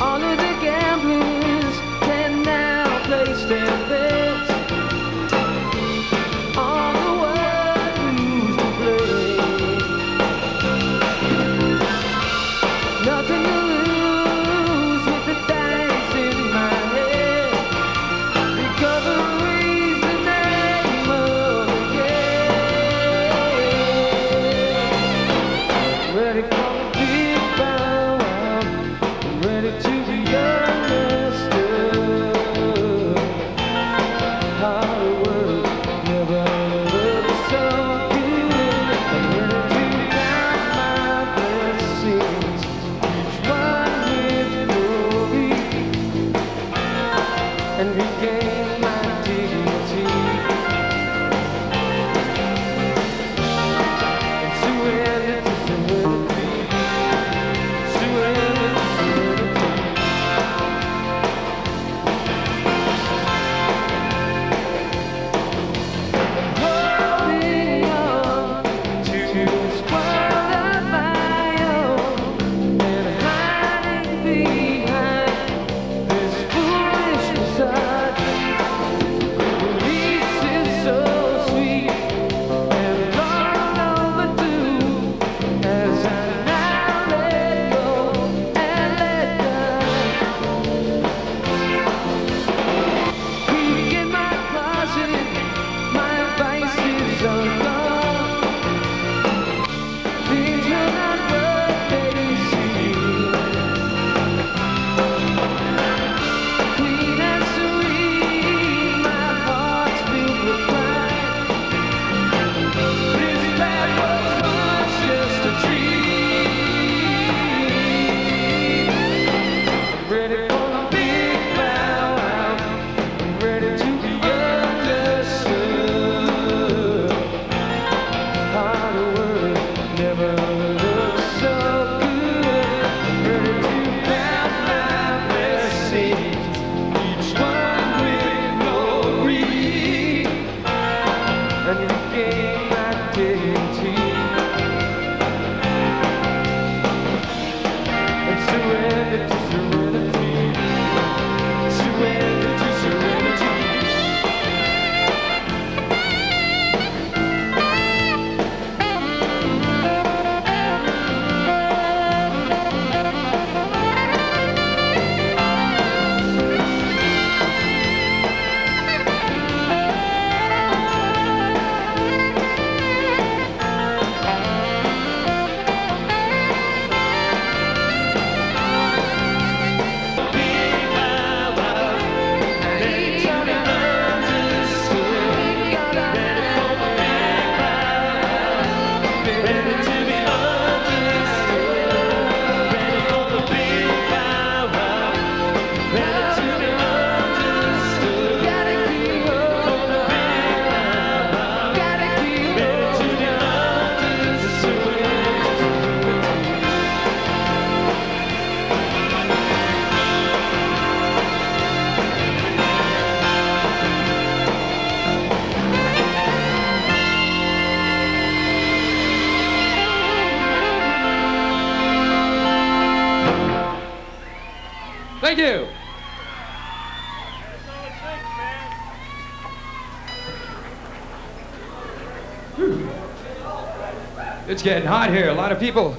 All of the gambling. Thank you. It's getting hot here. A lot of people